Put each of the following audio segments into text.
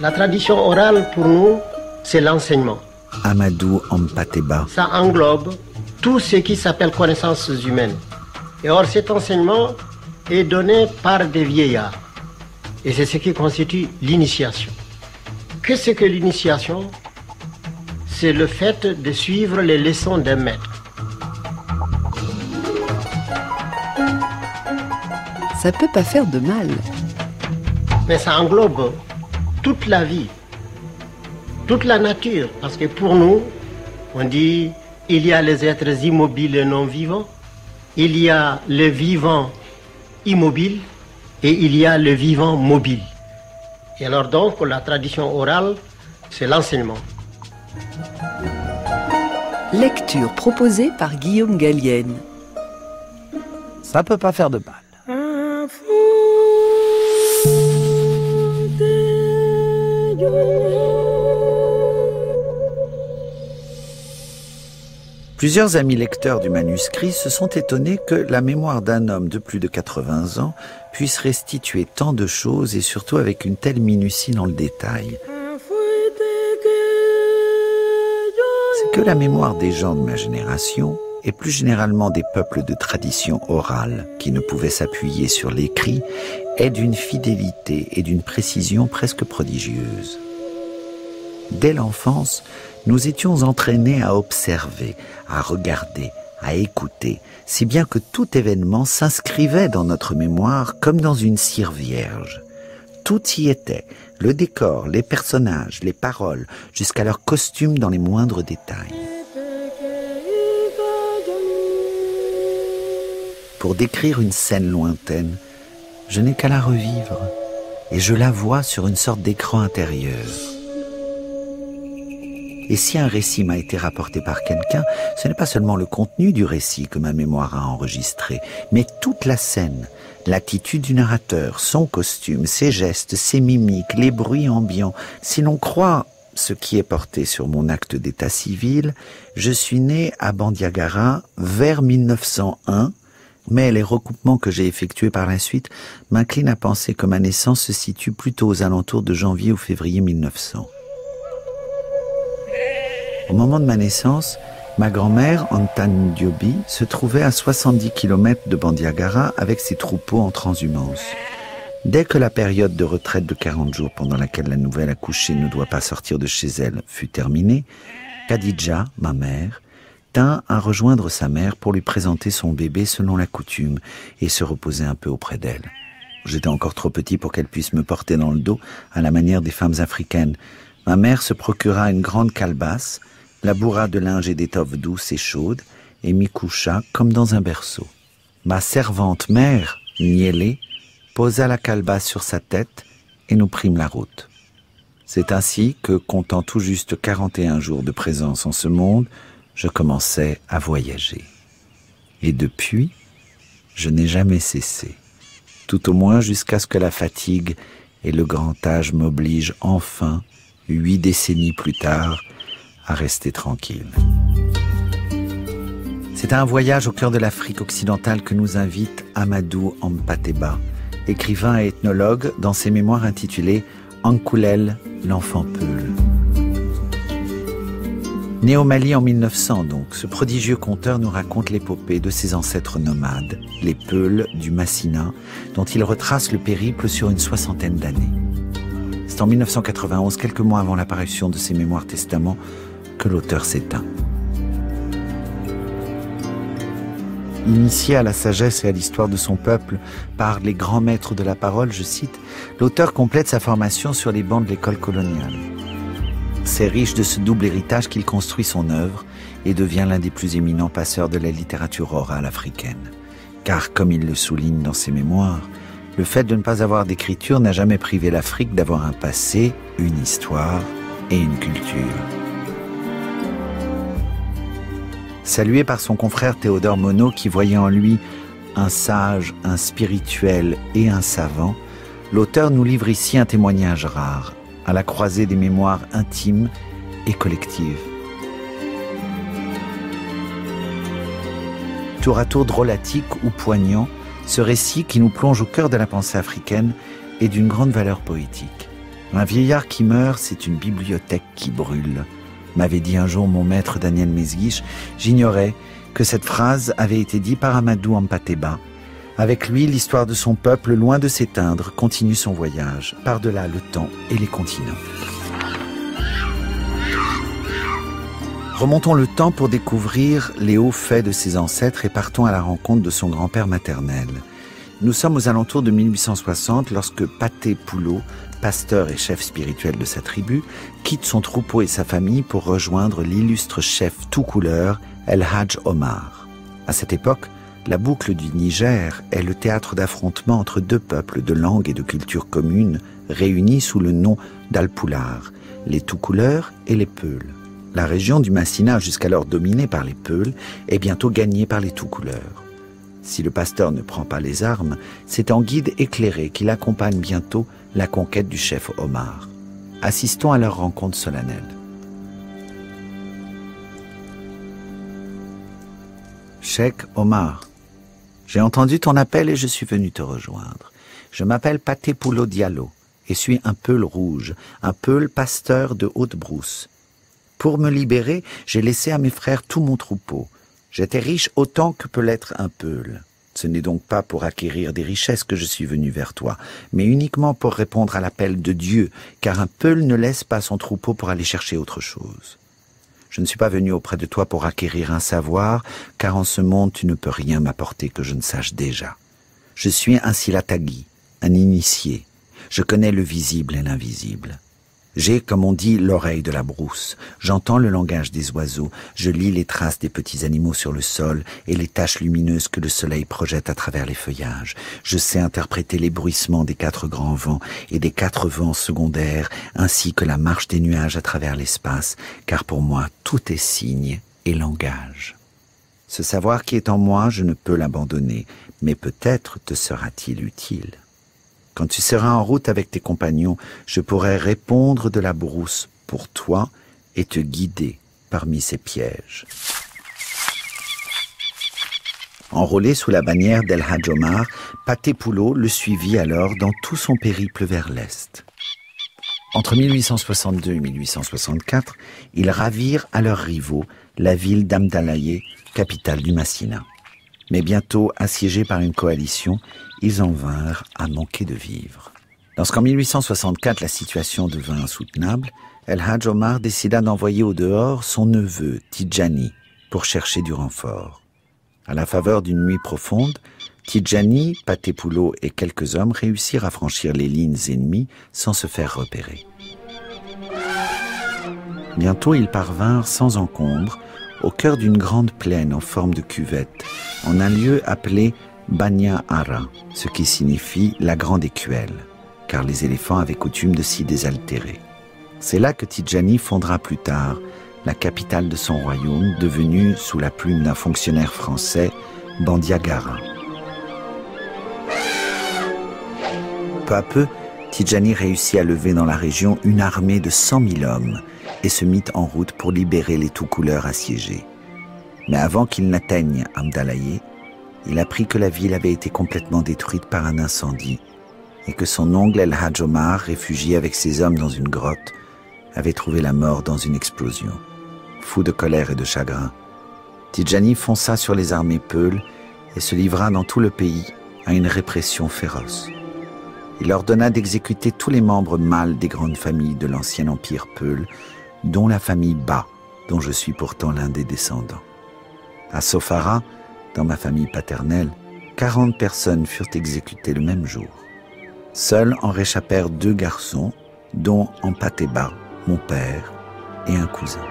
La tradition orale, pour nous, c'est l'enseignement. Amadou Ampateba. Ça englobe tout ce qui s'appelle connaissances humaines. Et or, cet enseignement est donné par des vieillards. Et c'est ce qui constitue l'initiation. Qu'est-ce que l'initiation? C'est le fait de suivre les leçons d'un maître. Ça peut pas faire de mal. Mais ça englobe toute la vie, toute la nature. Parce que pour nous, on dit, il y a les êtres immobiles et non vivants, il y a le vivant immobile et il y a le vivant mobile. Et alors donc, la tradition orale, c'est l'enseignement. Lecture proposée par Guillaume Gallienne. Ça peut pas faire de mal. Plusieurs amis lecteurs du manuscrit se sont étonnés que la mémoire d'un homme de plus de 80 ans puisse restituer tant de choses et surtout avec une telle minutie dans le détail. C'est que la mémoire des gens de ma génération, et plus généralement des peuples de tradition orale qui ne pouvaient s'appuyer sur l'écrit, est d'une fidélité et d'une précision presque prodigieuse. Dès l'enfance, nous étions entraînés à observer, à regarder, à écouter, si bien que tout événement s'inscrivait dans notre mémoire comme dans une cire vierge. Tout y était, le décor, les personnages, les paroles, jusqu'à leur costume dans les moindres détails. Pour décrire une scène lointaine, je n'ai qu'à la revivre, et je la vois sur une sorte d'écran intérieur. Et si un récit m'a été rapporté par quelqu'un, ce n'est pas seulement le contenu du récit que ma mémoire a enregistré, mais toute la scène, l'attitude du narrateur, son costume, ses gestes, ses mimiques, les bruits ambiants. Si l'on croit ce qui est porté sur mon acte d'état civil, je suis né à Bandiagara vers 1901, mais les recoupements que j'ai effectués par la suite m'inclinent à penser que ma naissance se situe plutôt aux alentours de janvier ou février 1900. Au moment de ma naissance, ma grand-mère, Antan Diobi, se trouvait à 70 km de Bandiagara avec ses troupeaux en transhumance. Dès que la période de retraite de 40 jours pendant laquelle la nouvelle accouchée ne doit pas sortir de chez elle fut terminée, Khadija, ma mère, tint à rejoindre sa mère pour lui présenter son bébé selon la coutume et se reposer un peu auprès d'elle. J'étais encore trop petit pour qu'elle puisse me porter dans le dos à la manière des femmes africaines. Ma mère se procura une grande calebasse, la bourra de linge et d'étoffe douce et chaude, et m'y coucha comme dans un berceau. Ma servante mère, Niélé, posa la calebasse sur sa tête et nous prîmes la route. C'est ainsi que, comptant tout juste 41 jours de présence en ce monde, je commençais à voyager. Et depuis, je n'ai jamais cessé, tout au moins jusqu'à ce que la fatigue et le grand âge m'obligent enfin, huit décennies plus tard, à rester tranquille. C'est un voyage au cœur de l'Afrique occidentale que nous invite Amadou Ampateba, écrivain et ethnologue dans ses mémoires intitulées Ankoulel, l'enfant Peul. Né au Mali en 1900 donc, ce prodigieux conteur nous raconte l'épopée de ses ancêtres nomades, les Peuls du Massina, dont il retrace le périple sur une soixantaine d'années. C'est en 1991, quelques mois avant l'apparition de ses mémoires testaments, que l'auteur s'éteint. Initié à la sagesse et à l'histoire de son peuple par les grands maîtres de la parole, je cite, l'auteur complète sa formation sur les bancs de l'école coloniale. C'est riche de ce double héritage qu'il construit son œuvre et devient l'un des plus éminents passeurs de la littérature orale africaine. Car, comme il le souligne dans ses mémoires, le fait de ne pas avoir d'écriture n'a jamais privé l'Afrique d'avoir un passé, une histoire et une culture. Salué par son confrère Théodore Monod qui voyait en lui un sage, un spirituel et un savant, l'auteur nous livre ici un témoignage rare, à la croisée des mémoires intimes et collectives. Tour à tour drôlatique ou poignant, ce récit qui nous plonge au cœur de la pensée africaine est d'une grande valeur poétique. Un vieillard qui meurt, c'est une bibliothèque qui brûle, m'avait dit un jour mon maître Daniel Mesguich. J'ignorais que cette phrase avait été dite par Amadou Ampateba. Avec lui, l'histoire de son peuple, loin de s'éteindre, continue son voyage, par-delà le temps et les continents. Remontons le temps pour découvrir les hauts faits de ses ancêtres et partons à la rencontre de son grand-père maternel. Nous sommes aux alentours de 1860 lorsque Paté Poulot, pasteur et chef spirituel de sa tribu, quitte son troupeau et sa famille pour rejoindre l'illustre chef tout couleur, El Hadj Omar. À cette époque, la boucle du Niger est le théâtre d'affrontement entre deux peuples de langue et de culture communes réunis sous le nom d'Alpoular, les tout couleurs et les Peuls. La région du Massina, jusqu'alors dominée par les Peuls, est bientôt gagnée par les tout-couleurs. Si le pasteur ne prend pas les armes, c'est en guide éclairé qu'il accompagne bientôt la conquête du chef Omar. Assistons à leur rencontre solennelle. Cheikh Omar, j'ai entendu ton appel et je suis venu te rejoindre. Je m'appelle Paté Poulo Diallo et suis un peul rouge, un peul pasteur de Haute-Brousse. Pour me libérer, j'ai laissé à mes frères tout mon troupeau. J'étais riche autant que peut l'être un peul. Ce n'est donc pas pour acquérir des richesses que je suis venu vers toi, mais uniquement pour répondre à l'appel de Dieu, car un peul ne laisse pas son troupeau pour aller chercher autre chose. Je ne suis pas venu auprès de toi pour acquérir un savoir, car en ce monde tu ne peux rien m'apporter que je ne sache déjà. Je suis un silatagi, un initié. Je connais le visible et l'invisible. J'ai, comme on dit, l'oreille de la brousse. J'entends le langage des oiseaux, je lis les traces des petits animaux sur le sol et les taches lumineuses que le soleil projette à travers les feuillages. Je sais interpréter les bruissements des quatre grands vents et des quatre vents secondaires, ainsi que la marche des nuages à travers l'espace, car pour moi tout est signe et langage. Ce savoir qui est en moi, je ne peux l'abandonner, mais peut-être te sera-t-il utile. Quand tu seras en route avec tes compagnons, je pourrai répondre de la brousse pour toi et te guider parmi ces pièges. Enrôlé sous la bannière d'El Hadj Omar, Poulot le suivit alors dans tout son périple vers l'Est. Entre 1862 et 1864, ils ravirent à leurs rivaux la ville d'Amdalaye, capitale du Massina. Mais bientôt assiégés par une coalition, ils en vinrent à manquer de vivre. Lorsqu'en 1864 la situation devint insoutenable, El Hadj Omar décida d'envoyer au dehors son neveu, Tidjani, pour chercher du renfort. À la faveur d'une nuit profonde, Tidjani, Patepoulot et quelques hommes réussirent à franchir les lignes ennemies sans se faire repérer. Bientôt ils parvinrent sans encombre au cœur d'une grande plaine en forme de cuvette, en un lieu appelé Banya Ara, ce qui signifie la grande écuelle, car les éléphants avaient coutume de s'y désaltérer. C'est là que Tidjani fondera plus tard la capitale de son royaume, devenue, sous la plume d'un fonctionnaire français, Bandiagara. Peu à peu, Tidjani réussit à lever dans la région une armée de 100 000 hommes et se mit en route pour libérer les tout-couleurs assiégés. Mais avant qu'il n'atteigne Amdalaye, il apprit que la ville avait été complètement détruite par un incendie et que son oncle El Hadj Omar, réfugié avec ses hommes dans une grotte, avait trouvé la mort dans une explosion. Fou de colère et de chagrin, Tidjani fonça sur les armées Peuls et se livra dans tout le pays à une répression féroce. Il ordonna d'exécuter tous les membres mâles des grandes familles de l'ancien empire Peul, dont la famille Ba, dont je suis pourtant l'un des descendants. À Sofara, dans ma famille paternelle, 40 personnes furent exécutées le même jour. Seuls en réchappèrent deux garçons, dont Ampateba, mon père, et un cousin.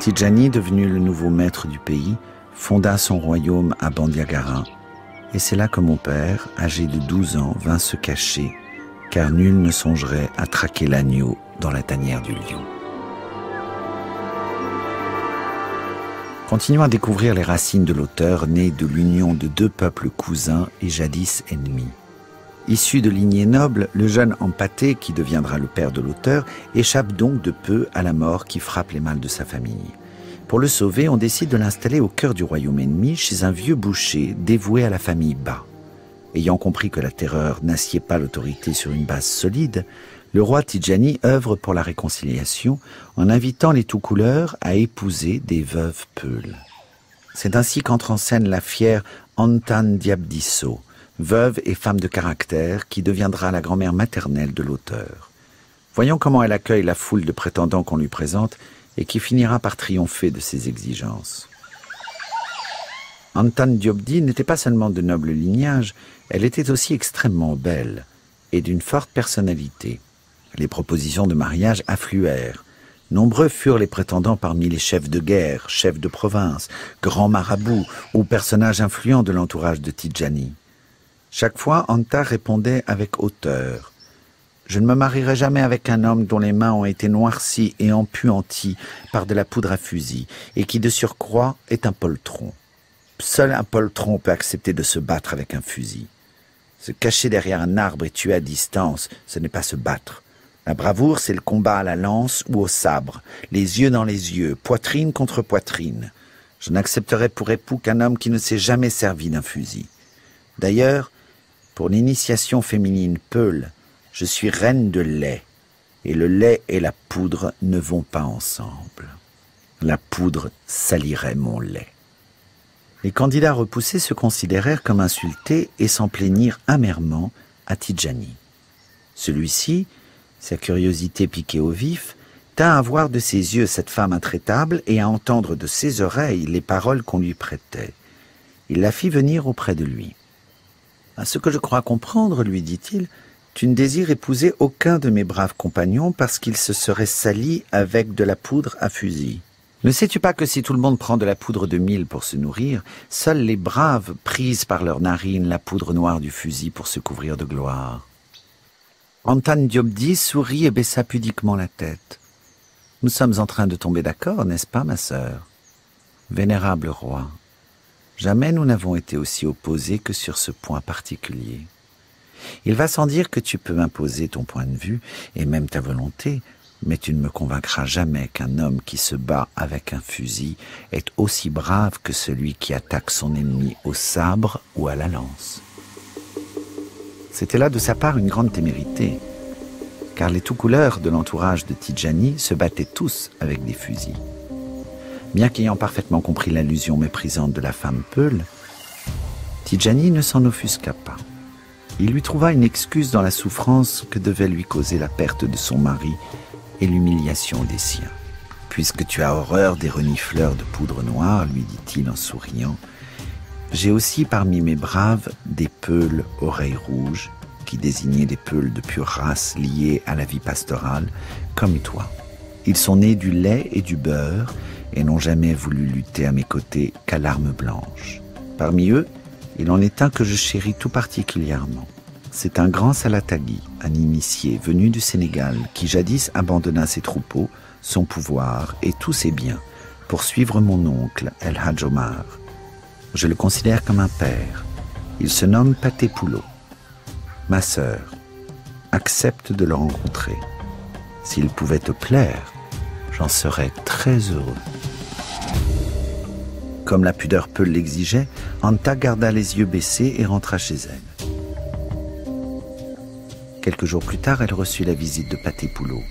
Tijani, devenu le nouveau maître du pays, fonda son royaume à Bandiagara, et c'est là que mon père, âgé de 12 ans, vint se cacher, car nul ne songerait à traquer l'agneau dans la tanière du lion. Continuons à découvrir les racines de l'auteur né de l'union de deux peuples cousins et jadis ennemis. Issu de lignée noble, le jeune Empaté, qui deviendra le père de l'auteur, échappe donc de peu à la mort qui frappe les mâles de sa famille. Pour le sauver, on décide de l'installer au cœur du royaume ennemi, chez un vieux boucher dévoué à la famille Ba. Ayant compris que la terreur n'assied pas l'autorité sur une base solide, le roi Tijani œuvre pour la réconciliation en invitant les tout-couleurs à épouser des veuves peules. C'est ainsi qu'entre en scène la fière Antan Diabdisso, veuve et femme de caractère qui deviendra la grand-mère maternelle de l'auteur. Voyons comment elle accueille la foule de prétendants qu'on lui présente et qui finira par triompher de ses exigences. Antan Diobdi n'était pas seulement de noble lignage, elle était aussi extrêmement belle et d'une forte personnalité. Les propositions de mariage affluèrent. Nombreux furent les prétendants parmi les chefs de guerre, chefs de province, grands marabouts ou personnages influents de l'entourage de Tidjani. Chaque fois, Anta répondait avec hauteur. Je ne me marierai jamais avec un homme dont les mains ont été noircies et empuanties par de la poudre à fusil, et qui de surcroît est un poltron. Seul un poltron peut accepter de se battre avec un fusil. Se cacher derrière un arbre et tuer à distance, ce n'est pas se battre. La bravoure, c'est le combat à la lance ou au sabre, les yeux dans les yeux, poitrine contre poitrine. Je n'accepterai pour époux qu'un homme qui ne s'est jamais servi d'un fusil. D'ailleurs, pour l'initiation féminine Peul, je suis reine de lait, et le lait et la poudre ne vont pas ensemble. La poudre salirait mon lait. Les candidats repoussés se considérèrent comme insultés et s'en plaignirent amèrement à Tidjani. Celui-ci, sa curiosité piquée au vif, tint à voir de ses yeux cette femme intraitable et à entendre de ses oreilles les paroles qu'on lui prêtait. Il la fit venir auprès de lui. À ce que je crois comprendre, lui dit-il, tu ne désires épouser aucun de mes braves compagnons parce qu'ils se seraient salis avec de la poudre à fusil. Ne sais-tu pas que si tout le monde prend de la poudre de mille pour se nourrir, seuls les braves prisent par leurs narines la poudre noire du fusil pour se couvrir de gloire? Antan Diobdi sourit et baissa pudiquement la tête. Nous sommes en train de tomber d'accord, n'est-ce pas, ma sœur? Vénérable roi, jamais nous n'avons été aussi opposés que sur ce point particulier. Il va sans dire que tu peux imposer ton point de vue et même ta volonté, mais tu ne me convaincras jamais qu'un homme qui se bat avec un fusil est aussi brave que celui qui attaque son ennemi au sabre ou à la lance. C'était là de sa part une grande témérité, car les tout couleurs de l'entourage de Tidjani se battaient tous avec des fusils. Bien qu'ayant parfaitement compris l'allusion méprisante de la femme Peul, Tidjani ne s'en offusqua pas. Il lui trouva une excuse dans la souffrance que devait lui causer la perte de son mari et l'humiliation des siens. Puisque tu as horreur des renifleurs de poudre noire, lui dit-il en souriant, j'ai aussi parmi mes braves des peuls oreilles rouges, qui désignaient des peuls de pure race liés à la vie pastorale, comme toi. Ils sont nés du lait et du beurre et n'ont jamais voulu lutter à mes côtés qu'à l'arme blanche. Parmi eux, il en est un que je chéris tout particulièrement. C'est un grand Salatagui, un initié venu du Sénégal, qui jadis abandonna ses troupeaux, son pouvoir et tous ses biens pour suivre mon oncle El Hadj Omar, je le considère comme un père. Il se nomme Paté Poulot. Ma sœur, accepte de le rencontrer. S'il pouvait te plaire, j'en serais très heureux. Comme la pudeur peu l'exigeait, Anta garda les yeux baissés et rentra chez elle. Quelques jours plus tard, elle reçut la visite de Paté Poulot.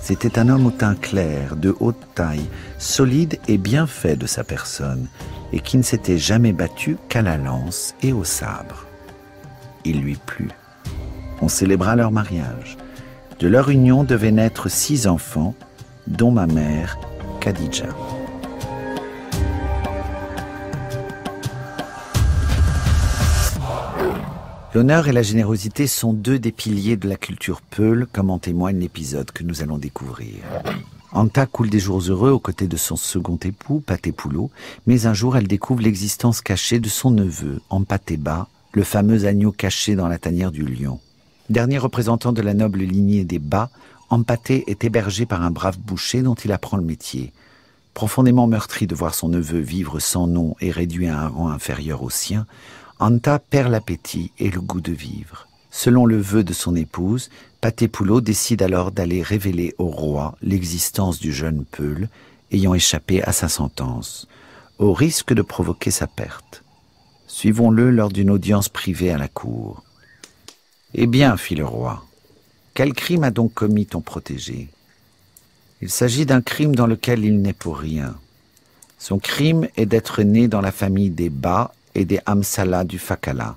C'était un homme au teint clair, de haute taille, solide et bien fait de sa personne, et qui ne s'était jamais battu qu'à la lance et au sabre. Il lui plut. On célébra leur mariage. De leur union devaient naître six enfants, dont ma mère, Khadija. L'honneur et la générosité sont deux des piliers de la culture Peul, comme en témoigne l'épisode que nous allons découvrir. Anta coule des jours heureux aux côtés de son second époux, Patépoulot, mais un jour elle découvre l'existence cachée de son neveu, Ampatéba, le fameux agneau caché dans la tanière du lion. Dernier représentant de la noble lignée des Bas, Ampaté est hébergé par un brave boucher dont il apprend le métier. Profondément meurtri de voir son neveu vivre sans nom et réduit à un rang inférieur au sien, Anta perd l'appétit et le goût de vivre. Selon le vœu de son épouse, Patépoulot décide alors d'aller révéler au roi l'existence du jeune Peul, ayant échappé à sa sentence, au risque de provoquer sa perte. Suivons-le lors d'une audience privée à la cour. Eh bien, fit le roi, quel crime a donc commis ton protégé? Il s'agit d'un crime dans lequel il n'est pour rien. Son crime est d'être né dans la famille des Ba et des Hamsala du Fakala.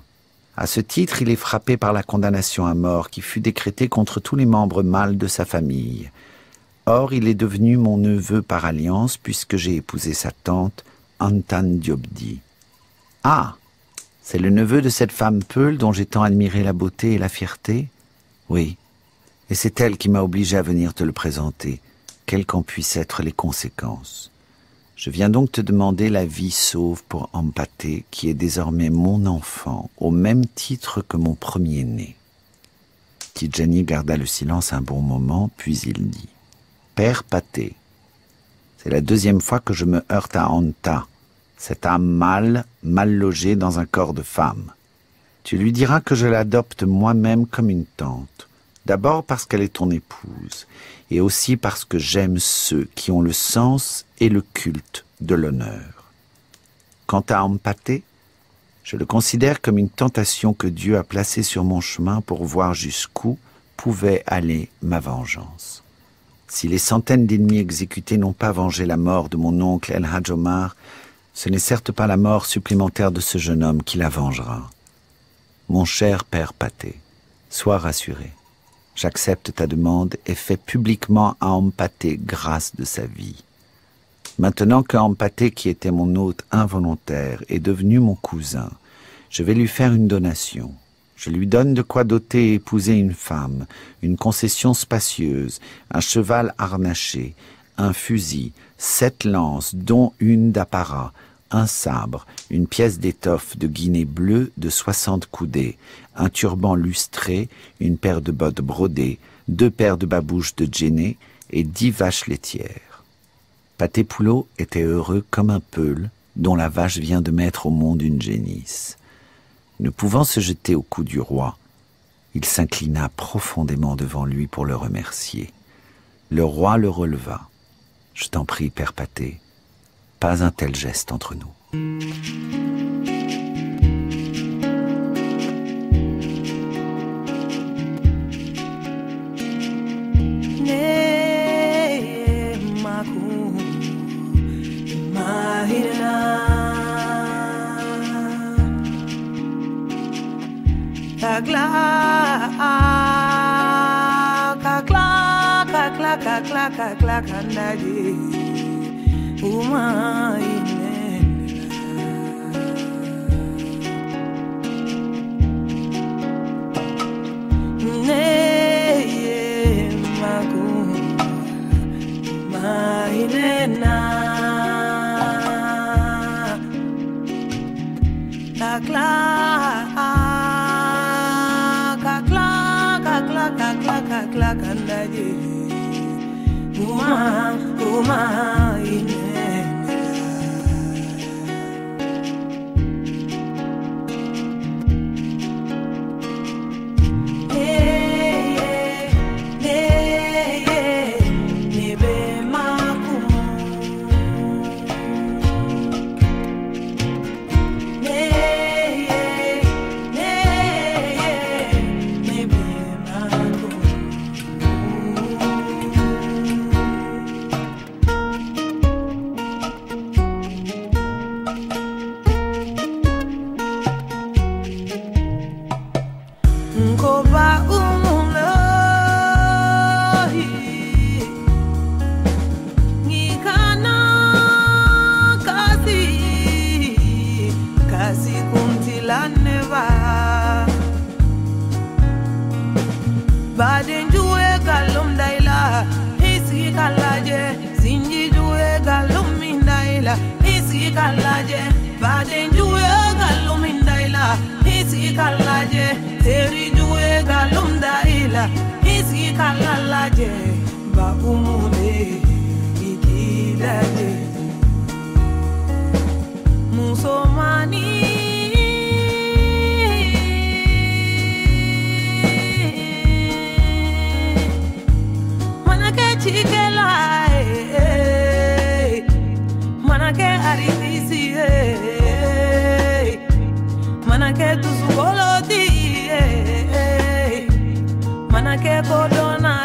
À ce titre, il est frappé par la condamnation à mort qui fut décrétée contre tous les membres mâles de sa famille. Or, il est devenu mon neveu par alliance puisque j'ai épousé sa tante, Antan Diobdi. Ah C'est le neveu de cette femme Peul dont j'ai tant admiré la beauté et la fierté? Oui. Et c'est elle qui m'a obligé à venir te le présenter, quelles qu'en puissent être les conséquences. Je viens donc te demander la vie sauve pour Ampaté, qui est désormais mon enfant, au même titre que mon premier-né. Tidjani garda le silence un bon moment, puis il dit Père Paté, c'est la deuxième fois que je me heurte à Anta, cette âme mâle, mal logée dans un corps de femme. Tu lui diras que je l'adopte moi-même comme une tante, d'abord parce qu'elle est ton épouse, et aussi parce que j'aime ceux qui ont le sens et le culte de l'honneur. Quant à Ampaté, je le considère comme une tentation que Dieu a placée sur mon chemin pour voir jusqu'où pouvait aller ma vengeance. Si les centaines d'ennemis exécutés n'ont pas vengé la mort de mon oncle El Hadj Omar, ce n'est certes pas la mort supplémentaire de ce jeune homme qui la vengera. Mon cher père Paté, sois rassuré. J'accepte ta demande et fais publiquement à Ampaté grâce de sa vie. Maintenant que qui était mon hôte involontaire, est devenu mon cousin, je vais lui faire une donation. Je lui donne de quoi doter et épouser une femme, une concession spacieuse, un cheval harnaché, un fusil, sept lances, dont une d'apparat, un sabre, une pièce d'étoffe de Guinée bleue de soixante coudées, un turban lustré, une paire de bottes brodées, deux paires de babouches de djéné et dix vaches laitières. Pâté Poulot était heureux comme un peul dont la vache vient de mettre au monde une génisse. Ne pouvant se jeter au cou du roi, il s'inclina profondément devant lui pour le remercier. Le roi le releva. Je t'en prie, père Pâté, pas un tel geste entre nous. ne maku mahirna kakla kakla kakla kakla kakla kanadi umayna uma, uma. la neva Baden juwe galum daila Isi kalaje. Sinji juwe galum indaila Isi kalaje. Baden juwe galum indaila Isi kalaje. Teri juwe galum daila Isi kalalaje. Ba umune Ikidaje Musomani chikela eh, manake aritisi eh, manake tuzugolodi eh, manake kodona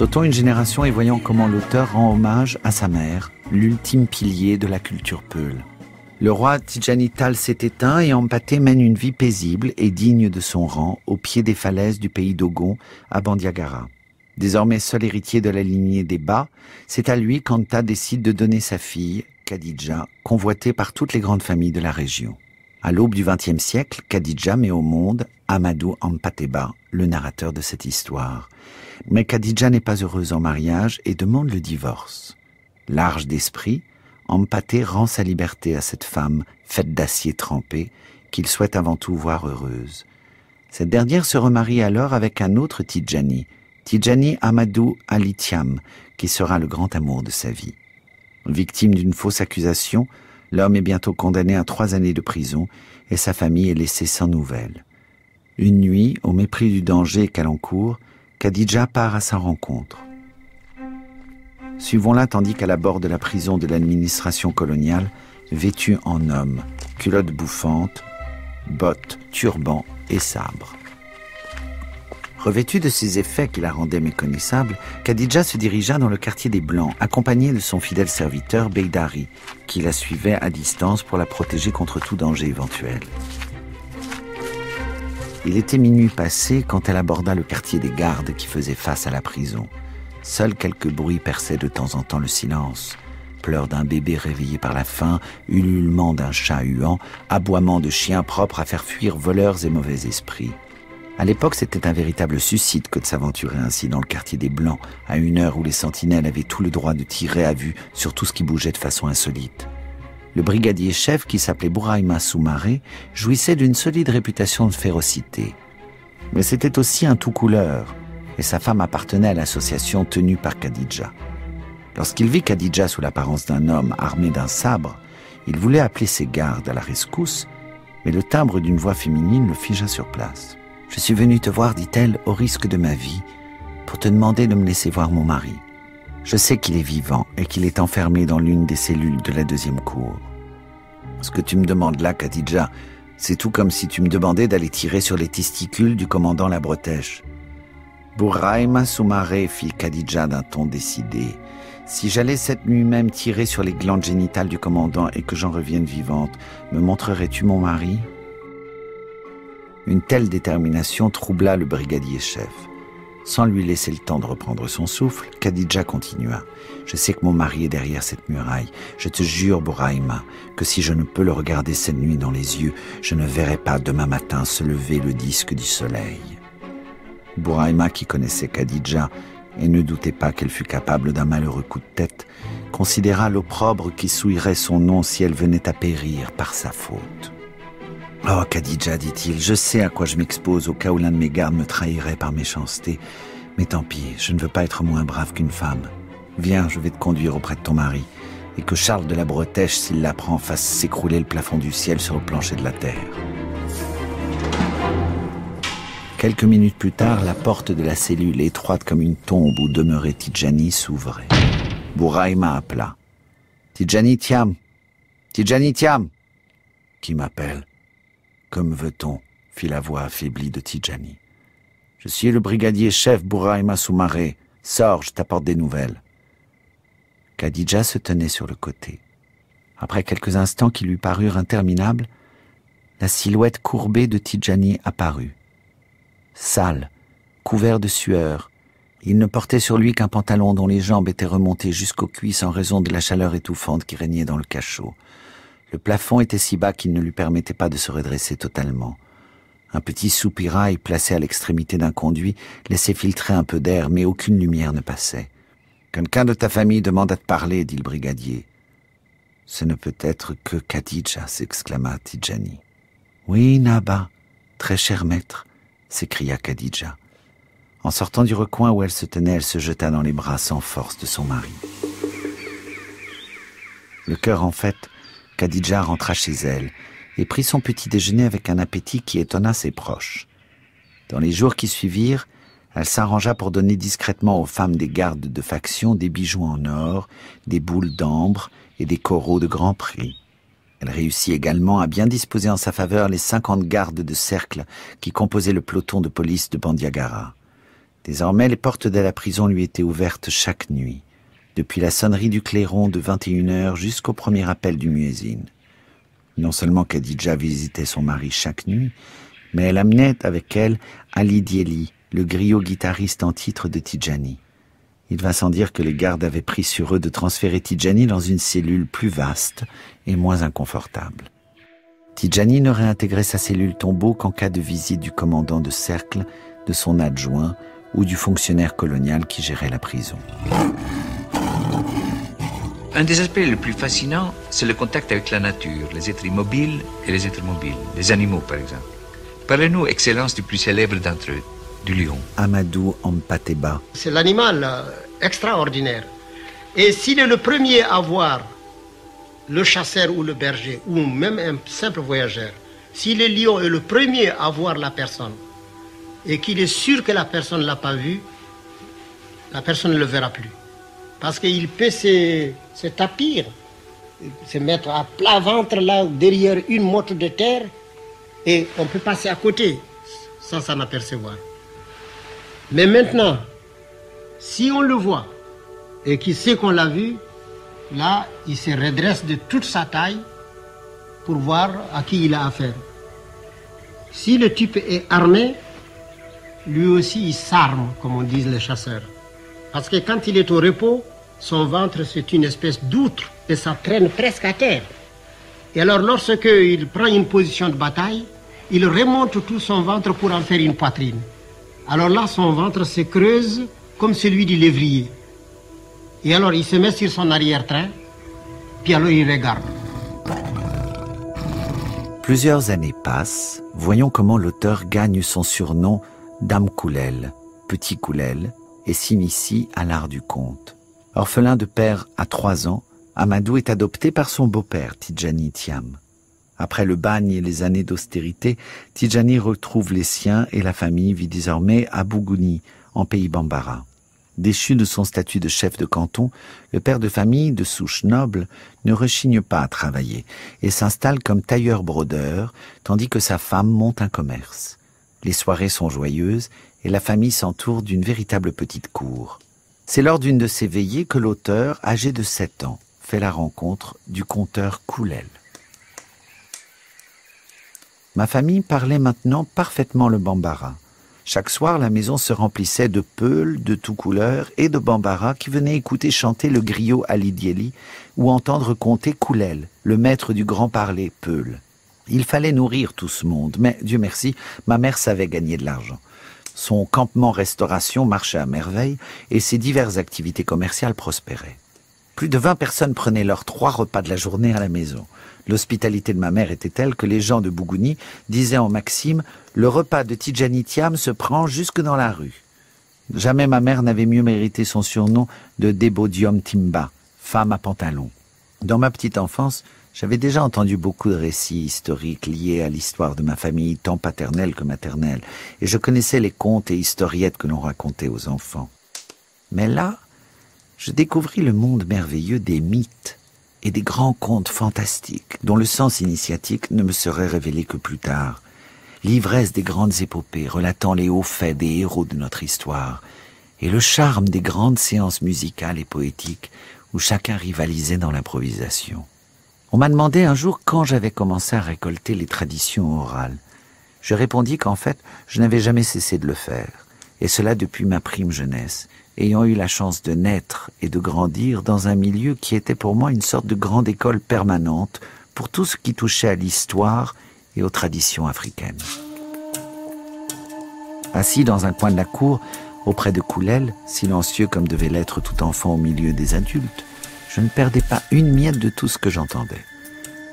Sautons une génération et voyons comment l'auteur rend hommage à sa mère, l'ultime pilier de la culture peul. Le roi Tijani Tal s'est éteint et Ampaté mène une vie paisible et digne de son rang au pied des falaises du pays d'Ogon, à Bandiagara. Désormais seul héritier de la lignée des Bas, c'est à lui qu'Anta décide de donner sa fille, Khadija, convoitée par toutes les grandes familles de la région. À l'aube du XXe siècle, Khadija met au monde Amadou Ampateba, le narrateur de cette histoire. Mais Khadija n'est pas heureuse en mariage et demande le divorce. Large d'esprit, Ampaté rend sa liberté à cette femme, faite d'acier trempé, qu'il souhaite avant tout voir heureuse. Cette dernière se remarie alors avec un autre Tijani, Tijani Amadou Alitiam, qui sera le grand amour de sa vie. Victime d'une fausse accusation, l'homme est bientôt condamné à trois années de prison et sa famille est laissée sans nouvelles. Une nuit, au mépris du danger qu'elle encourt, Khadija part à sa rencontre. Suivons-la tandis qu'à la bord de la prison de l'administration coloniale, vêtue en homme, culotte bouffante, bottes, turban et sabre. Revêtue de ces effets qui la rendaient méconnaissable, Khadija se dirigea dans le quartier des Blancs, accompagnée de son fidèle serviteur Beidari, qui la suivait à distance pour la protéger contre tout danger éventuel. Il était minuit passé quand elle aborda le quartier des gardes qui faisait face à la prison. Seuls quelques bruits perçaient de temps en temps le silence. Pleurs d'un bébé réveillé par la faim, ululement d'un chat huant, aboiement de chiens propres à faire fuir voleurs et mauvais esprits. À l'époque, c'était un véritable suicide que de s'aventurer ainsi dans le quartier des Blancs, à une heure où les sentinelles avaient tout le droit de tirer à vue sur tout ce qui bougeait de façon insolite. Le brigadier chef, qui s'appelait Bouraïma Soumaré, jouissait d'une solide réputation de férocité. Mais c'était aussi un tout couleur, et sa femme appartenait à l'association tenue par Khadija. Lorsqu'il vit Khadija sous l'apparence d'un homme armé d'un sabre, il voulait appeler ses gardes à la rescousse, mais le timbre d'une voix féminine le figea sur place. Je suis venue te voir, dit-elle, au risque de ma vie, pour te demander de me laisser voir mon mari. Je sais qu'il est vivant et qu'il est enfermé dans l'une des cellules de la deuxième cour. Ce que tu me demandes là, Khadija, c'est tout comme si tu me demandais d'aller tirer sur les testicules du commandant La Bretèche. Soumaré fit Khadija d'un ton décidé. Si j'allais cette nuit même tirer sur les glandes génitales du commandant et que j'en revienne vivante, me montrerais-tu mon mari? Une telle détermination troubla le brigadier chef. Sans lui laisser le temps de reprendre son souffle, Khadija continua. Je sais que mon mari est derrière cette muraille. Je te jure, Bouraïma, que si je ne peux le regarder cette nuit dans les yeux, je ne verrai pas demain matin se lever le disque du soleil. Bouraïma, qui connaissait Khadija et ne doutait pas qu'elle fût capable d'un malheureux coup de tête, considéra l'opprobre qui souillerait son nom si elle venait à périr par sa faute. Oh, Khadija, dit-il, je sais à quoi je m'expose au cas où l'un de mes gardes me trahirait par méchanceté. Mais tant pis, je ne veux pas être moins brave qu'une femme. Viens, je vais te conduire auprès de ton mari. Et que Charles de la Bretèche, s'il l'apprend, fasse s'écrouler le plafond du ciel sur le plancher de la terre. Quelques minutes plus tard, la porte de la cellule, étroite comme une tombe où demeurait Tidjani, s'ouvrait. Bouraïma appela. Tidjani Tiam Tidjani Tiam Qui m'appelle? Comme veut-on fit la voix affaiblie de Tidjani. Je suis le brigadier chef Bouraïma Soumaré. Sors, je t'apporte des nouvelles. Khadija se tenait sur le côté. Après quelques instants qui lui parurent interminables, la silhouette courbée de Tidjani apparut. Sale, couvert de sueur, il ne portait sur lui qu'un pantalon dont les jambes étaient remontées jusqu'aux cuisses en raison de la chaleur étouffante qui régnait dans le cachot. Le plafond était si bas qu'il ne lui permettait pas de se redresser totalement. Un petit soupirail placé à l'extrémité d'un conduit laissait filtrer un peu d'air, mais aucune lumière ne passait. Quelqu'un de ta famille demande à te parler, dit le brigadier. Ce ne peut être que Khadija, s'exclama Tidjani. Oui, Naba, très cher maître, s'écria Khadija. En sortant du recoin où elle se tenait, elle se jeta dans les bras sans force de son mari. Le cœur en fait, Khadija rentra chez elle et prit son petit déjeuner avec un appétit qui étonna ses proches. Dans les jours qui suivirent, elle s'arrangea pour donner discrètement aux femmes des gardes de faction des bijoux en or, des boules d'ambre et des coraux de grand prix. Elle réussit également à bien disposer en sa faveur les cinquante gardes de cercle qui composaient le peloton de police de Bandiagara. Désormais, les portes de la prison lui étaient ouvertes chaque nuit, depuis la sonnerie du clairon de 21 heures jusqu'au premier appel du muezzin. Non seulement Khadija visitait son mari chaque nuit, mais elle amenait avec elle Ali Dieli, le griot guitariste en titre de Tidjani. Il va sans dire que les gardes avaient pris sur eux de transférer Tidjani dans une cellule plus vaste et moins inconfortable. Tidjani ne réintégrait sa cellule tombeau qu'en cas de visite du commandant de cercle, de son adjoint ou du fonctionnaire colonial qui gérait la prison. Un des aspects les plus fascinants, c'est le contact avec la nature, les êtres immobiles et les êtres mobiles, les animaux par exemple. Parlez-nous, Excellence, du plus célèbre d'entre eux, du lion. Amadou Ampateba. C'est l'animal euh, extraordinaire. Et s'il est le premier à voir le chasseur ou le berger, ou même un simple voyageur, si le lion est le premier à voir la personne, et qu'il est sûr que la personne ne l'a pas vu, la personne ne le verra plus. Parce qu'il peut se, se tapir, se mettre à plat ventre là derrière une motte de terre et on peut passer à côté sans s'en apercevoir. Mais maintenant, si on le voit et qu'il sait qu'on l'a vu, là, il se redresse de toute sa taille pour voir à qui il a affaire. Si le type est armé, lui aussi il s'arme, comme on dit les chasseurs. Parce que quand il est au repos, son ventre c'est une espèce d'outre et ça traîne presque à terre. Et alors lorsqu'il prend une position de bataille, il remonte tout son ventre pour en faire une poitrine. Alors là, son ventre se creuse comme celui du lévrier. Et alors il se met sur son arrière-train, puis alors il regarde. Plusieurs années passent, voyons comment l'auteur gagne son surnom Dame Koulel, Petit Koulel, et s'initie à l'art du conte. Orphelin de père à trois ans, Amadou est adopté par son beau-père, Tidjani Thiam. Après le bagne et les années d'austérité, Tidjani retrouve les siens et la famille vit désormais à Bougouni, en pays Bambara. Déchu de son statut de chef de canton, le père de famille de souche noble ne rechigne pas à travailler et s'installe comme tailleur-brodeur, tandis que sa femme monte un commerce. Les soirées sont joyeuses et la famille s'entoure d'une véritable petite cour. C'est lors d'une de ces veillées que l'auteur, âgé de sept ans, fait la rencontre du conteur Koulel. Ma famille parlait maintenant parfaitement le bambara. Chaque soir, la maison se remplissait de peuls de tout couleur et de bambara qui venaient écouter chanter le griot Alidieli ou entendre conter Koulel, le maître du grand parler Peul. Il fallait nourrir tout ce monde, mais Dieu merci, ma mère savait gagner de l'argent. Son campement restauration marchait à merveille et ses diverses activités commerciales prospéraient. Plus de vingt personnes prenaient leurs trois repas de la journée à la maison. L'hospitalité de ma mère était telle que les gens de Bougouni disaient en maxime Le repas de Tidjani Thiam se prend jusque dans la rue. Jamais ma mère n'avait mieux mérité son surnom de Debodium Timba, femme à pantalon. Dans ma petite enfance, j'avais déjà entendu beaucoup de récits historiques liés à l'histoire de ma famille, tant paternelle que maternelle, et je connaissais les contes et historiettes que l'on racontait aux enfants. Mais là, je découvris le monde merveilleux des mythes et des grands contes fantastiques, dont le sens initiatique ne me serait révélé que plus tard. L'ivresse des grandes épopées relatant les hauts faits des héros de notre histoire, et le charme des grandes séances musicales et poétiques où chacun rivalisait dans l'improvisation. On m'a demandé un jour quand j'avais commencé à récolter les traditions orales. Je répondis qu'en fait, je n'avais jamais cessé de le faire, et cela depuis ma prime jeunesse, ayant eu la chance de naître et de grandir dans un milieu qui était pour moi une sorte de grande école permanente pour tout ce qui touchait à l'histoire et aux traditions africaines. Assis dans un coin de la cour, auprès de Koulel, silencieux comme devait l'être tout enfant au milieu des adultes, je ne perdais pas une miette de tout ce que j'entendais.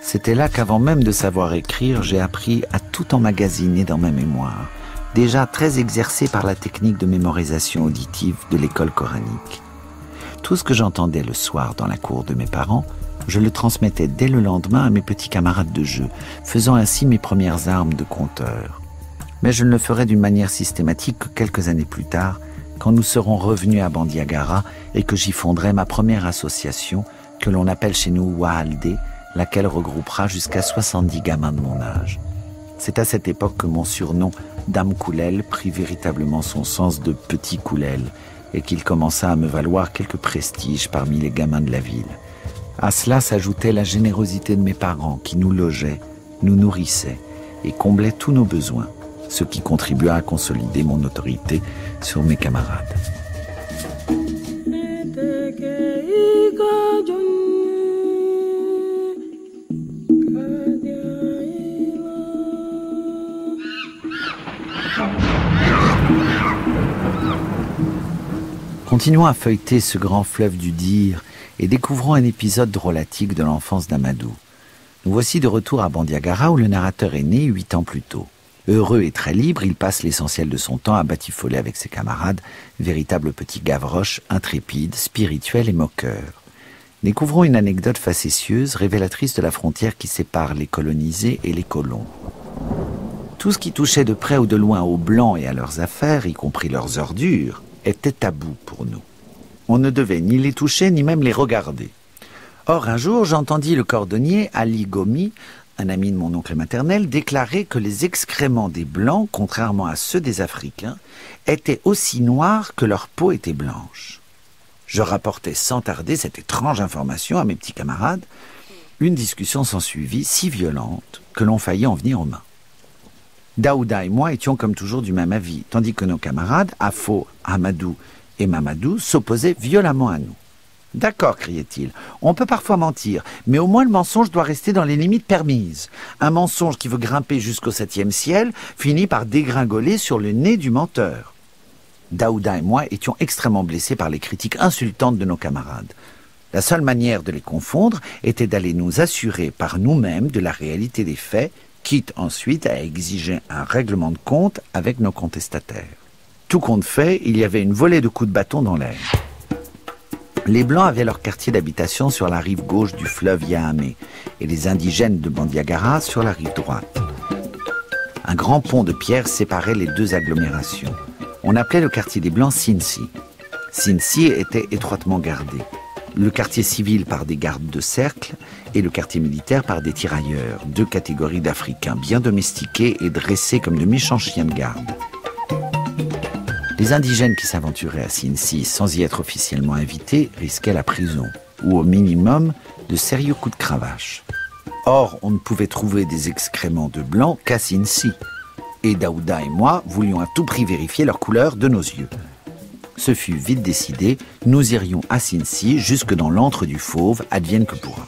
C'était là qu'avant même de savoir écrire, j'ai appris à tout emmagasiner dans ma mémoire, déjà très exercé par la technique de mémorisation auditive de l'école coranique. Tout ce que j'entendais le soir dans la cour de mes parents, je le transmettais dès le lendemain à mes petits camarades de jeu, faisant ainsi mes premières armes de conteur. Mais je ne le ferai d'une manière systématique que quelques années plus tard, quand nous serons revenus à Bandiagara et que j'y fonderai ma première association que l'on appelle chez nous Waalde, laquelle regroupera jusqu'à 70 gamins de mon âge. C'est à cette époque que mon surnom Dame Koulel prit véritablement son sens de Petit Koulel et qu'il commença à me valoir quelques prestiges parmi les gamins de la ville. À cela s'ajoutait la générosité de mes parents qui nous logeaient, nous nourrissaient et comblaient tous nos besoins, ce qui contribua à consolider mon autorité sur mes camarades. Continuons à feuilleter ce grand fleuve du dire et découvrons un épisode drôlatique de l'enfance d'Amadou. Nous voici de retour à Bandiagara où le narrateur est né huit ans plus tôt. Heureux et très libre, il passe l'essentiel de son temps à batifoler avec ses camarades, véritable petit gavroche, intrépide, spirituel et moqueur. Découvrons une anecdote facétieuse, révélatrice de la frontière qui sépare les colonisés et les colons. Tout ce qui touchait de près ou de loin aux Blancs et à leurs affaires, y compris leurs ordures, était tabou pour nous. On ne devait ni les toucher ni même les regarder. Or, un jour, j'entendis le cordonnier Ali Gomi, un ami de mon oncle maternel, déclarer que les excréments des Blancs, contrairement à ceux des Africains, étaient aussi noirs que leur peau était blanche. Je rapportai sans tarder cette étrange information à mes petits camarades. Une discussion s'ensuivit si violente que l'on faillit en venir aux mains. Daouda et moi étions comme toujours du même avis, tandis que nos camarades, Afo, Hamadou et Mamadou, s'opposaient violemment à nous. D'accord, criait-il, on peut parfois mentir, mais au moins le mensonge doit rester dans les limites permises. Un mensonge qui veut grimper jusqu'au septième ciel finit par dégringoler sur le nez du menteur. Daouda et moi étions extrêmement blessés par les critiques insultantes de nos camarades. La seule manière de les confondre était d'aller nous assurer par nous-mêmes de la réalité des faits quitte ensuite à exiger un règlement de compte avec nos contestataires. Tout compte fait, il y avait une volée de coups de bâton dans l'air. Les Blancs avaient leur quartier d'habitation sur la rive gauche du fleuve Yahamé et les indigènes de Bandiagara sur la rive droite. Un grand pont de pierre séparait les deux agglomérations. On appelait le quartier des Blancs Sinsi. Sinsi était étroitement gardé le quartier civil par des gardes de cercle et le quartier militaire par des tirailleurs, deux catégories d'Africains bien domestiqués et dressés comme de méchants chiens de garde. Les indigènes qui s'aventuraient à Sinsi sans y être officiellement invités risquaient la prison, ou au minimum de sérieux coups de cravache. Or, on ne pouvait trouver des excréments de blanc qu'à Sinsi, et Daouda et moi voulions à tout prix vérifier leur couleur de nos yeux. Ce fut vite décidé, nous irions à Sinsi jusque dans l'antre du fauve, advienne que pourra.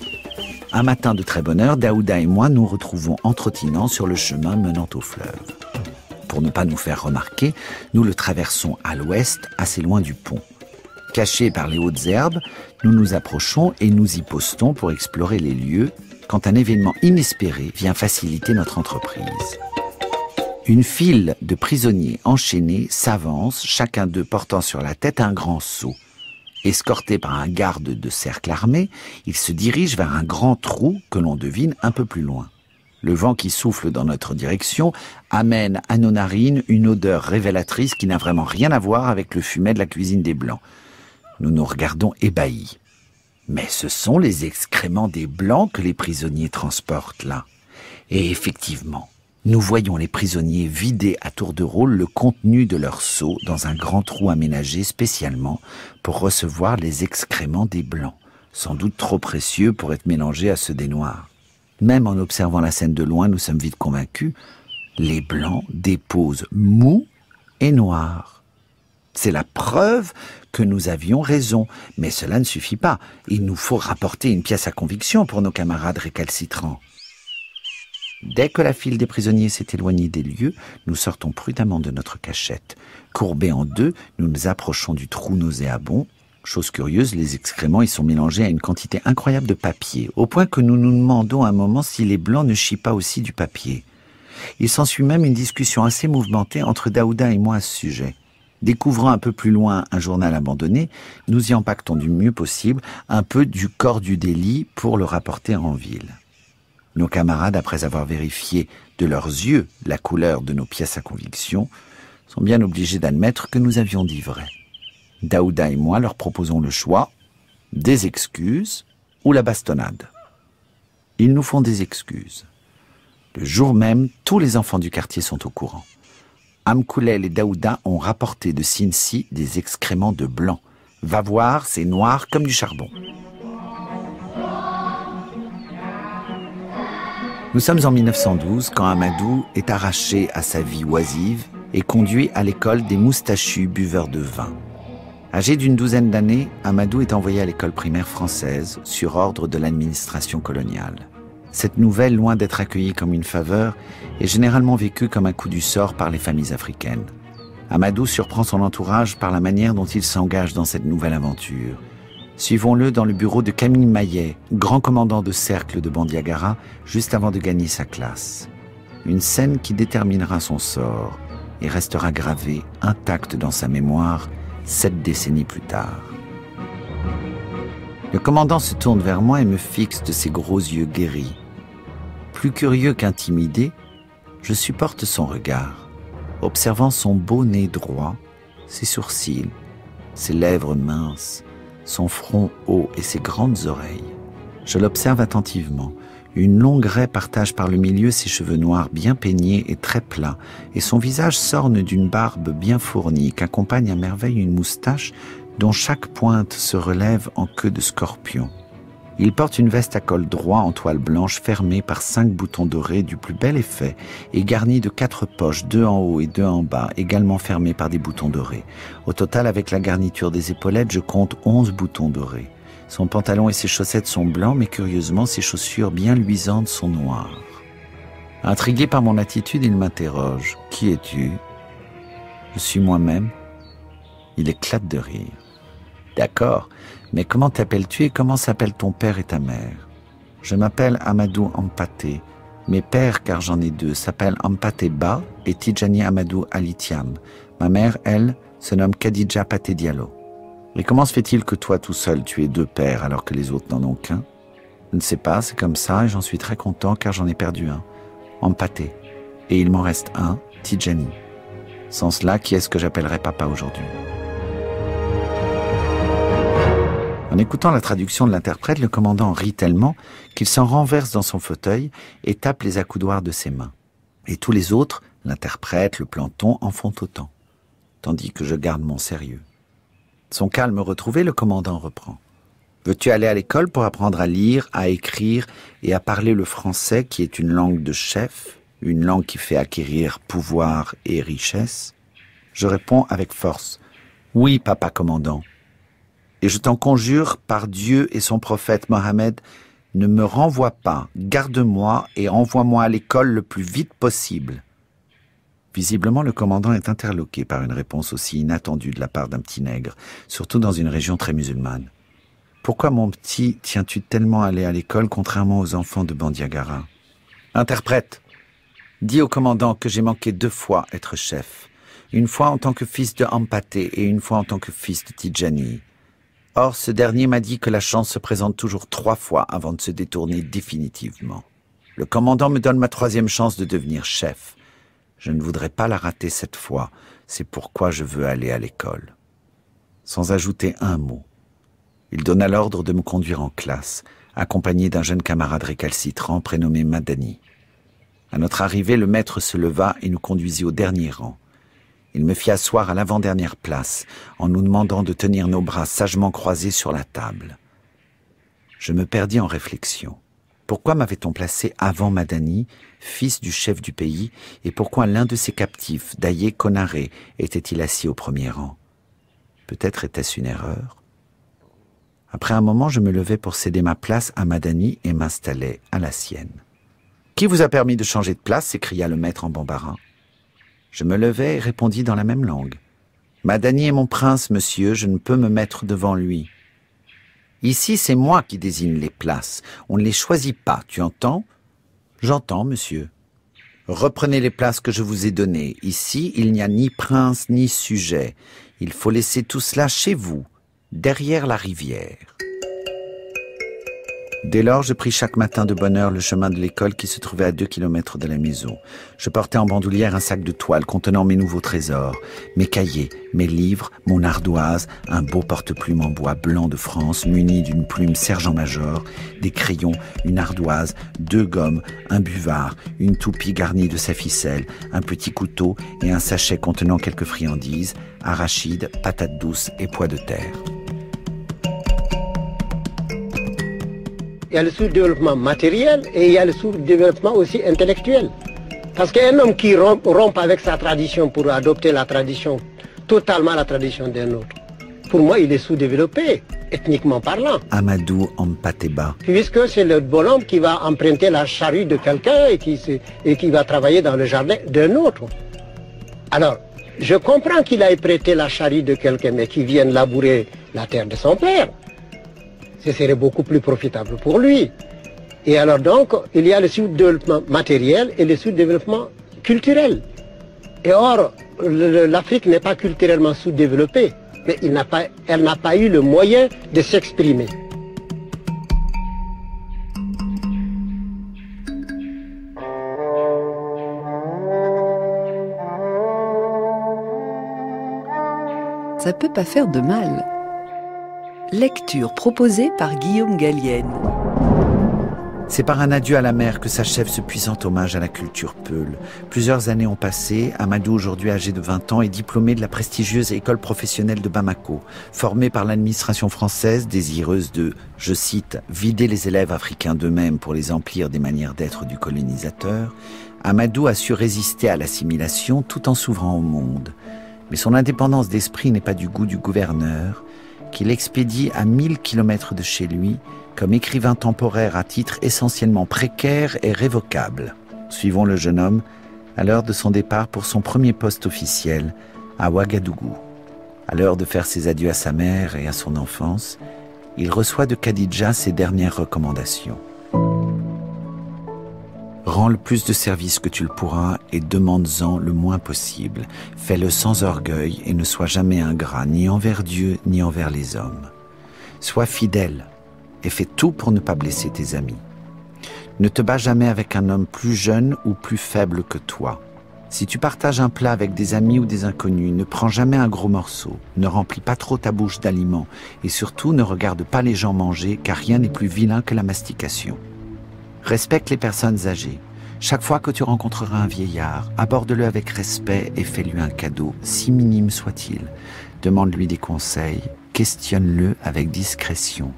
Un matin de très bonne heure, Daouda et moi nous retrouvons entretinant sur le chemin menant au fleuve. Pour ne pas nous faire remarquer, nous le traversons à l'ouest, assez loin du pont. Cachés par les hautes herbes, nous nous approchons et nous y postons pour explorer les lieux quand un événement inespéré vient faciliter notre entreprise. Une file de prisonniers enchaînés s'avance, chacun d'eux portant sur la tête un grand seau. Escorté par un garde de cercle armé, ils se dirigent vers un grand trou que l'on devine un peu plus loin. Le vent qui souffle dans notre direction amène à nos narines une odeur révélatrice qui n'a vraiment rien à voir avec le fumet de la cuisine des Blancs. Nous nous regardons ébahis. Mais ce sont les excréments des Blancs que les prisonniers transportent là. Et effectivement, nous voyons les prisonniers vider à tour de rôle le contenu de leur seau dans un grand trou aménagé spécialement pour recevoir les excréments des Blancs, sans doute trop précieux pour être mélangés à ceux des Noirs. Même en observant la scène de loin, nous sommes vite convaincus, les Blancs déposent mou et noir. C'est la preuve que nous avions raison, mais cela ne suffit pas. Il nous faut rapporter une pièce à conviction pour nos camarades récalcitrants. Dès que la file des prisonniers s'est éloignée des lieux, nous sortons prudemment de notre cachette. Courbés en deux, nous nous approchons du trou nauséabond. Chose curieuse, les excréments y sont mélangés à une quantité incroyable de papier, au point que nous nous demandons un moment si les blancs ne chient pas aussi du papier. Il s'ensuit même une discussion assez mouvementée entre Daouda et moi à ce sujet. Découvrant un peu plus loin un journal abandonné, nous y empaquetons du mieux possible un peu du corps du délit pour le rapporter en ville. Nos camarades, après avoir vérifié de leurs yeux la couleur de nos pièces à conviction, sont bien obligés d'admettre que nous avions dit vrai. Daouda et moi leur proposons le choix des excuses ou la bastonnade. Ils nous font des excuses. Le jour même, tous les enfants du quartier sont au courant. Amkoulel et Daouda ont rapporté de Sinsi des excréments de blanc. Va voir, c'est noir comme du charbon. Nous sommes en 1912 quand Amadou est arraché à sa vie oisive et conduit à l'école des moustachus buveurs de vin. Âgé d'une douzaine d'années, Amadou est envoyé à l'école primaire française sur ordre de l'administration coloniale. Cette nouvelle, loin d'être accueillie comme une faveur, est généralement vécue comme un coup du sort par les familles africaines. Amadou surprend son entourage par la manière dont il s'engage dans cette nouvelle aventure. Suivons-le dans le bureau de Camille Maillet, grand commandant de cercle de Bandiagara, juste avant de gagner sa classe. Une scène qui déterminera son sort et restera gravée, intacte dans sa mémoire, sept décennies plus tard. Le commandant se tourne vers moi et me fixe de ses gros yeux guéris. Plus curieux qu'intimidé, je supporte son regard, observant son beau nez droit, ses sourcils, ses lèvres minces, son front haut et ses grandes oreilles. Je l'observe attentivement. Une longue raie partage par le milieu ses cheveux noirs bien peignés et très plats, et son visage s'orne d'une barbe bien fournie qu'accompagne à merveille une moustache dont chaque pointe se relève en queue de scorpion. Il porte une veste à col droit en toile blanche fermée par cinq boutons dorés du plus bel effet et garnie de quatre poches, deux en haut et deux en bas, également fermées par des boutons dorés. Au total, avec la garniture des épaulettes, je compte onze boutons dorés. Son pantalon et ses chaussettes sont blancs, mais curieusement, ses chaussures bien luisantes sont noires. Intrigué par mon attitude, il m'interroge. Qui es-tu? Je suis moi-même. Il éclate de rire. D'accord, mais comment t'appelles-tu et comment s'appellent ton père et ta mère? Je m'appelle Amadou Ampaté. Mes pères, car j'en ai deux, s'appellent Ampaté Ba et Tijani Amadou Alitiam. Ma mère, elle, se nomme Khadija Paté Diallo. Et comment se fait-il que toi tout seul tu aies deux pères alors que les autres n'en ont qu'un? Je ne sais pas, c'est comme ça et j'en suis très content car j'en ai perdu un. Ampaté. Et il m'en reste un, Tijani. Sans cela, qui est-ce que j'appellerais papa aujourd'hui? En écoutant la traduction de l'interprète, le commandant rit tellement qu'il s'en renverse dans son fauteuil et tape les accoudoirs de ses mains. Et tous les autres, l'interprète, le planton, en font autant, tandis que je garde mon sérieux. Son calme retrouvé, le commandant reprend. Veux-tu aller à l'école pour apprendre à lire, à écrire et à parler le français qui est une langue de chef, une langue qui fait acquérir pouvoir et richesse? Je réponds avec force. Oui, papa commandant. Et je t'en conjure par Dieu et son prophète Mohammed, ne me renvoie pas, garde-moi et envoie-moi à l'école le plus vite possible. Visiblement, le commandant est interloqué par une réponse aussi inattendue de la part d'un petit nègre, surtout dans une région très musulmane. Pourquoi, mon petit, tiens-tu tellement à aller à l'école contrairement aux enfants de Bandiagara? Interprète Dis au commandant que j'ai manqué deux fois être chef. Une fois en tant que fils de Ampaté et une fois en tant que fils de Tidjani. Or, ce dernier m'a dit que la chance se présente toujours trois fois avant de se détourner définitivement. Le commandant me donne ma troisième chance de devenir chef. Je ne voudrais pas la rater cette fois. C'est pourquoi je veux aller à l'école. Sans ajouter un mot. Il donna l'ordre de me conduire en classe, accompagné d'un jeune camarade récalcitrant prénommé Madani. À notre arrivée, le maître se leva et nous conduisit au dernier rang. Il me fit asseoir à l'avant-dernière place, en nous demandant de tenir nos bras sagement croisés sur la table. Je me perdis en réflexion. Pourquoi m'avait-on placé avant Madani, fils du chef du pays, et pourquoi l'un de ses captifs, Daye Konaré, était-il assis au premier rang? Peut-être était-ce une erreur Après un moment, je me levai pour céder ma place à Madani et m'installai à la sienne. Qui vous a permis de changer de place? s'écria le maître en bambara. Je me levai et répondis dans la même langue. Madani est mon prince, monsieur, je ne peux me mettre devant lui. Ici, c'est moi qui désigne les places. On ne les choisit pas, tu entends? J'entends, monsieur. Reprenez les places que je vous ai données. Ici, il n'y a ni prince ni sujet. Il faut laisser tout cela chez vous, derrière la rivière. Dès lors, je pris chaque matin de bonne heure le chemin de l'école qui se trouvait à deux kilomètres de la maison. Je portais en bandoulière un sac de toile contenant mes nouveaux trésors, mes cahiers, mes livres, mon ardoise, un beau porte-plume en bois blanc de France muni d'une plume sergent-major, des crayons, une ardoise, deux gommes, un buvard, une toupie garnie de sa ficelle, un petit couteau et un sachet contenant quelques friandises, arachides, patates douces et pois de terre. Il y a le sous-développement matériel et il y a le sous-développement aussi intellectuel. Parce qu'un homme qui rompt, rompt avec sa tradition pour adopter la tradition, totalement la tradition d'un autre, pour moi, il est sous-développé, ethniquement parlant. Amadou Ampateba. Puisque c'est le bonhomme qui va emprunter la charrue de quelqu'un et qui, se- et qui va travailler dans le jardin d'un autre. Alors, je comprends qu'il ait prêté la charrue de quelqu'un, mais qu'il vienne labourer la terre de son père. Ce serait beaucoup plus profitable pour lui. Et alors donc, il y a le sous-développement matériel et le sous-développement culturel. Et or, l'Afrique n'est pas culturellement sous-développée, mais elle n'a pas eu le moyen de s'exprimer. Ça peut pas faire de mal. Lecture proposée par Guillaume Gallienne. C'est par un adieu à la mer que s'achève ce puissant hommage à la culture peule. Plusieurs années ont passé. Amadou, aujourd'hui âgé de 20 ans, est diplômé de la prestigieuse école professionnelle de Bamako, formé par l'administration française, désireuse de, je cite, vider les élèves africains d'eux-mêmes pour les emplir des manières d'être du colonisateur. Amadou a su résister à l'assimilation tout en s'ouvrant au monde. Mais son indépendance d'esprit n'est pas du goût du gouverneur, qu'il expédie à 1000 kilomètres de chez lui comme écrivain temporaire à titre essentiellement précaire et révocable. Suivons le jeune homme à l'heure de son départ pour son premier poste officiel à Ouagadougou. À l'heure de faire ses adieux à sa mère et à son enfance, il reçoit de Khadija ses dernières recommandations. Rends le plus de service que tu le pourras et demande-en le moins possible. Fais-le sans orgueil et ne sois jamais ingrat ni envers Dieu ni envers les hommes. Sois fidèle et fais tout pour ne pas blesser tes amis. Ne te bats jamais avec un homme plus jeune ou plus faible que toi. Si tu partages un plat avec des amis ou des inconnus, ne prends jamais un gros morceau, ne remplis pas trop ta bouche d'aliments et surtout ne regarde pas les gens manger car rien n'est plus vilain que la mastication. Respecte les personnes âgées. Chaque fois que tu rencontreras un vieillard, aborde-le avec respect et fais-lui un cadeau, si minime soit-il. Demande-lui des conseils, questionne-le avec discrétion.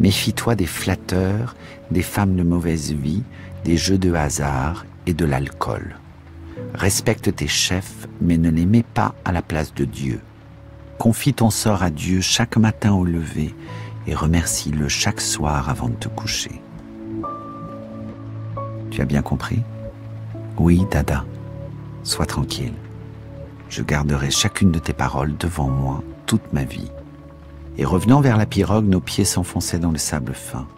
Méfie-toi des flatteurs, des femmes de mauvaise vie, des jeux de hasard et de l'alcool. Respecte tes chefs, mais ne les mets pas à la place de Dieu. Confie ton sort à Dieu chaque matin au lever et remercie-le chaque soir avant de te coucher. Tu as bien compris? Oui, Dada. Sois tranquille. Je garderai chacune de tes paroles devant moi toute ma vie. Et revenant vers la pirogue, nos pieds s'enfonçaient dans le sable fin.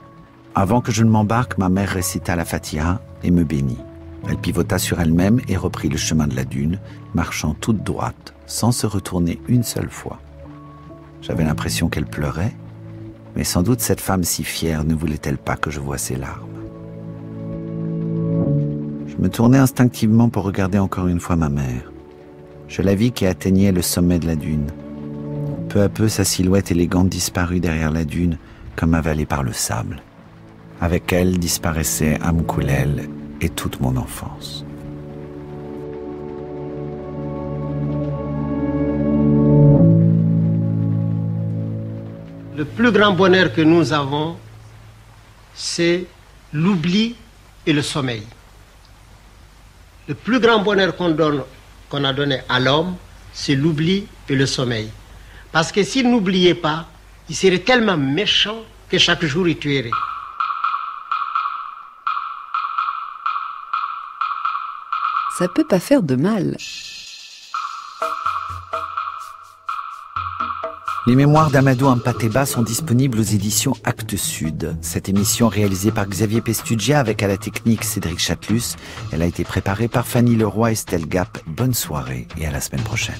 Avant que je ne m'embarque, ma mère récita la Fatiha et me bénit. Elle pivota sur elle-même et reprit le chemin de la dune, marchant toute droite, sans se retourner une seule fois. J'avais l'impression qu'elle pleurait, mais sans doute cette femme si fière ne voulait-elle pas que je voie ses larmes. Je me tournai instinctivement pour regarder encore une fois ma mère. Je la vis qui atteignait le sommet de la dune. Peu à peu, sa silhouette élégante disparut derrière la dune, comme avalée par le sable. Avec elle disparaissait Amkoulel et toute mon enfance. Le plus grand bonheur que nous avons, c'est l'oubli et le sommeil. Le plus grand bonheur qu'on a donné à l'homme, c'est l'oubli et le sommeil. Parce que s'il n'oubliait pas, il serait tellement méchant que chaque jour il tuerait. Ça peut pas faire de mal. Les mémoires d'Amadou Ampateba sont disponibles aux éditions Actes Sud. Cette émission réalisée par Xavier Pestugia avec à la technique Cédric Chatelus. Elle a été préparée par Fanny Leroy et Estelle Gap. Bonne soirée et à la semaine prochaine.